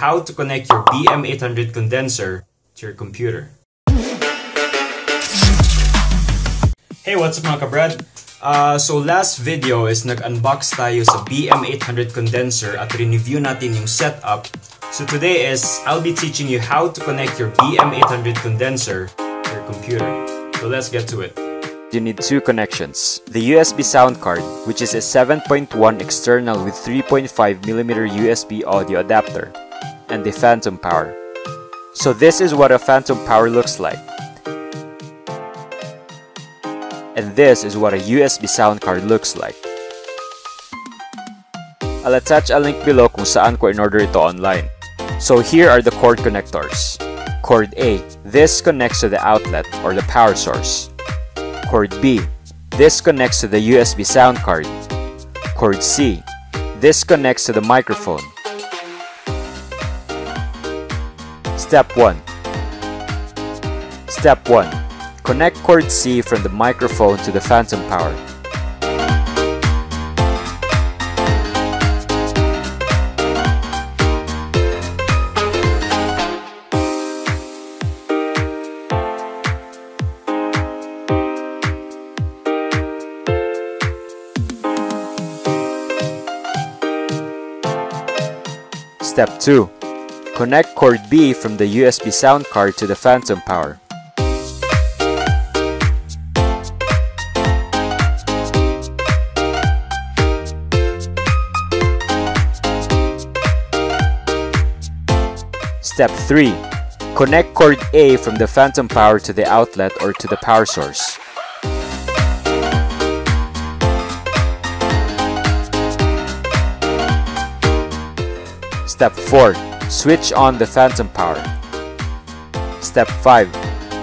how to connect your BM800 condenser to your computer. Hey, what's up mga kabrad? Uh, so last video is nag-unbox tayo sa BM800 condenser at review natin yung setup. So today is I'll be teaching you how to connect your BM800 condenser to your computer. So let's get to it. You need two connections. The USB sound card, which is a 7.1 external with 3.5mm USB audio adapter, and the phantom power. So this is what a phantom power looks like. And this is what a USB sound card looks like. I'll attach a link below kung saan ko in-order ito online. So here are the cord connectors. Cord A, this connects to the outlet or the power source. Cord B, this connects to the USB sound card. Cord C, this connects to the microphone. Step 1 Step 1 Connect cord C from the microphone to the phantom power. Step 2. Connect cord B from the USB sound card to the phantom power. Step 3. Connect cord A from the phantom power to the outlet or to the power source. Step 4. Switch on the phantom power. Step 5.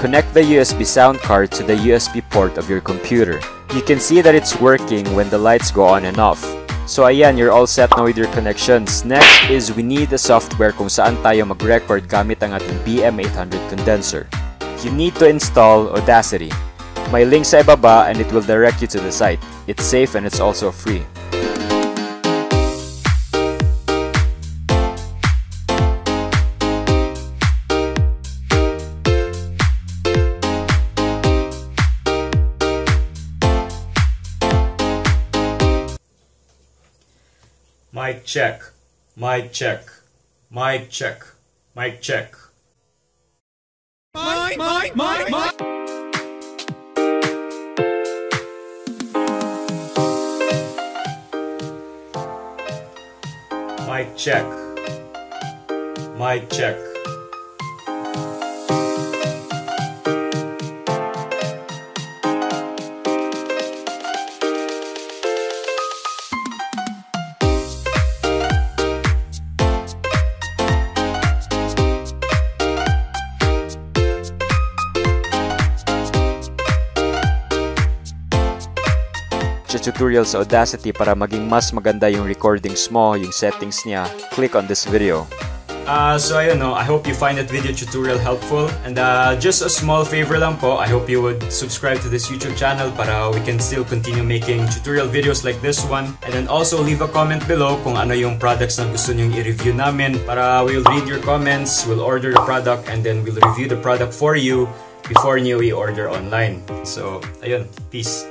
Connect the USB sound card to the USB port of your computer. You can see that it's working when the lights go on and off. So ayan, you're all set now with your connections. Next is we need a software kung saan tayo mag-record gamit ang ating BM800 condenser. You need to install Audacity. May link sa ibaba and it will direct you to the site. It's safe and it's also free. Mic check. Mic check. Mic check. Mic check. Mike, Mike, Mike, Mike. Mic check. Mic check. Tutorial sa Audacity para maging mas maganda yung recordings mo, yung settings niya, click on this video. Uh, so ayun no, I hope you find that video tutorial helpful and uh, just a small favor lang po, I hope you would subscribe to this YouTube channel para we can still continue making tutorial videos like this one and then also leave a comment below kung ano yung products na gusto nyong i-review namin para we'll read your comments, we'll order the product and then we'll review the product for you before nyo i-order online. So ayun, peace!